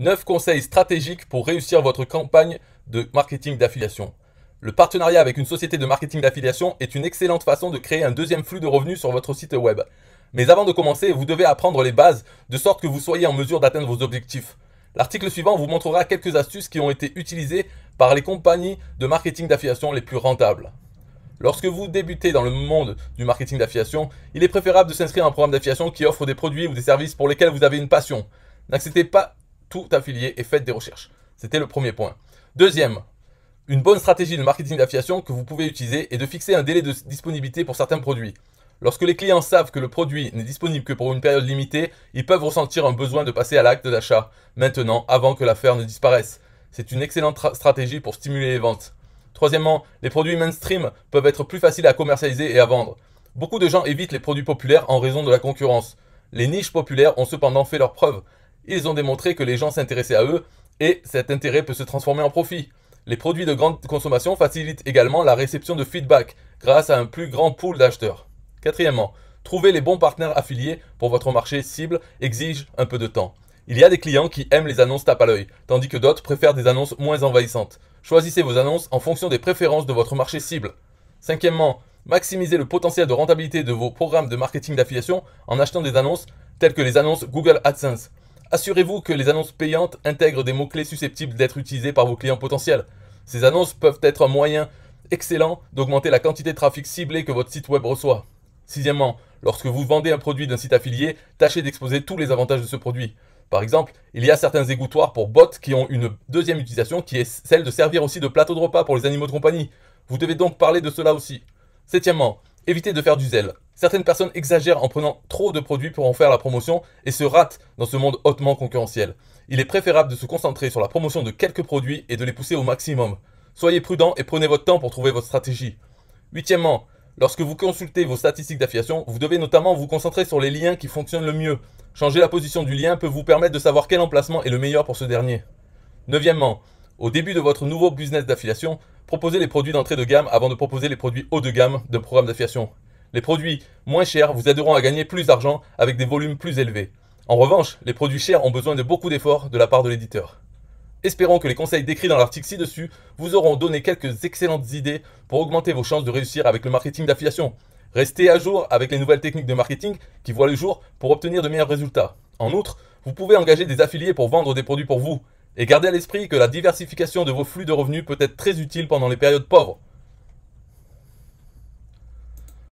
9 conseils stratégiques pour réussir votre campagne de marketing d'affiliation. Le partenariat avec une société de marketing d'affiliation est une excellente façon de créer un deuxième flux de revenus sur votre site web. Mais avant de commencer, vous devez apprendre les bases de sorte que vous soyez en mesure d'atteindre vos objectifs. L'article suivant vous montrera quelques astuces qui ont été utilisées par les compagnies de marketing d'affiliation les plus rentables. Lorsque vous débutez dans le monde du marketing d'affiliation, il est préférable de s'inscrire à un programme d'affiliation qui offre des produits ou des services pour lesquels vous avez une passion. N'acceptez pas tout affilié et faites des recherches. C'était le premier point. Deuxième, une bonne stratégie de marketing d'affiliation que vous pouvez utiliser est de fixer un délai de disponibilité pour certains produits. Lorsque les clients savent que le produit n'est disponible que pour une période limitée, ils peuvent ressentir un besoin de passer à l'acte d'achat maintenant avant que l'affaire ne disparaisse. C'est une excellente stratégie pour stimuler les ventes. Troisièmement, les produits mainstream peuvent être plus faciles à commercialiser et à vendre. Beaucoup de gens évitent les produits populaires en raison de la concurrence. Les niches populaires ont cependant fait leurs preuves. Ils ont démontré que les gens s'intéressaient à eux et cet intérêt peut se transformer en profit. Les produits de grande consommation facilitent également la réception de feedback grâce à un plus grand pool d'acheteurs. Quatrièmement, trouver les bons partenaires affiliés pour votre marché cible exige un peu de temps. Il y a des clients qui aiment les annonces tape à l'œil, tandis que d'autres préfèrent des annonces moins envahissantes. Choisissez vos annonces en fonction des préférences de votre marché cible. Cinquièmement, maximisez le potentiel de rentabilité de vos programmes de marketing d'affiliation en achetant des annonces telles que les annonces Google AdSense. Assurez-vous que les annonces payantes intègrent des mots-clés susceptibles d'être utilisés par vos clients potentiels. Ces annonces peuvent être un moyen excellent d'augmenter la quantité de trafic ciblé que votre site web reçoit. Sixièmement, lorsque vous vendez un produit d'un site affilié, tâchez d'exposer tous les avantages de ce produit. Par exemple, il y a certains égouttoirs pour bots qui ont une deuxième utilisation qui est celle de servir aussi de plateau de repas pour les animaux de compagnie. Vous devez donc parler de cela aussi. Septièmement, évitez de faire du zèle. Certaines personnes exagèrent en prenant trop de produits pour en faire la promotion et se ratent dans ce monde hautement concurrentiel. Il est préférable de se concentrer sur la promotion de quelques produits et de les pousser au maximum. Soyez prudent et prenez votre temps pour trouver votre stratégie. Huitièmement, lorsque vous consultez vos statistiques d'affiliation, vous devez notamment vous concentrer sur les liens qui fonctionnent le mieux. Changer la position du lien peut vous permettre de savoir quel emplacement est le meilleur pour ce dernier. Neuvièmement, au début de votre nouveau business d'affiliation, proposez les produits d'entrée de gamme avant de proposer les produits haut de gamme d'un programme d'affiliation. Les produits moins chers vous aideront à gagner plus d'argent avec des volumes plus élevés. En revanche, les produits chers ont besoin de beaucoup d'efforts de la part de l'éditeur. Espérons que les conseils décrits dans l'article ci-dessus vous auront donné quelques excellentes idées pour augmenter vos chances de réussir avec le marketing d'affiliation. Restez à jour avec les nouvelles techniques de marketing qui voient le jour pour obtenir de meilleurs résultats. En outre, vous pouvez engager des affiliés pour vendre des produits pour vous. Et gardez à l'esprit que la diversification de vos flux de revenus peut être très utile pendant les périodes pauvres.